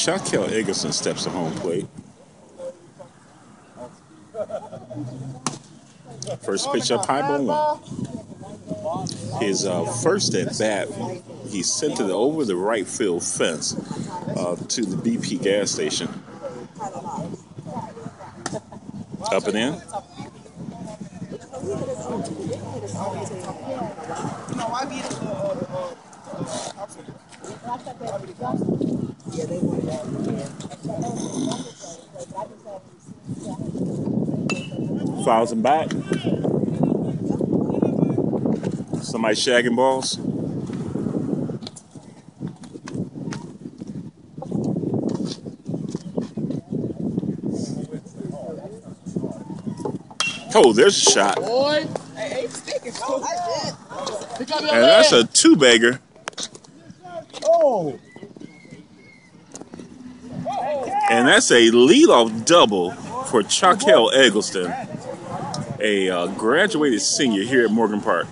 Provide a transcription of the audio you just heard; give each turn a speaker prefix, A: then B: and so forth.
A: Charkael Eggleston steps to home plate. First pitch up high ball one. His uh, first at bat, he sent it over the right field fence uh, to the BP gas station. Up and in. Fouls him back. Somebody shagging balls. Oh, there's a shot.
B: Boy.
A: And that's a two bagger.
B: Oh.
A: And that's a leadoff double for Charkael Eggleston, a uh, graduated senior here at Morgan Park.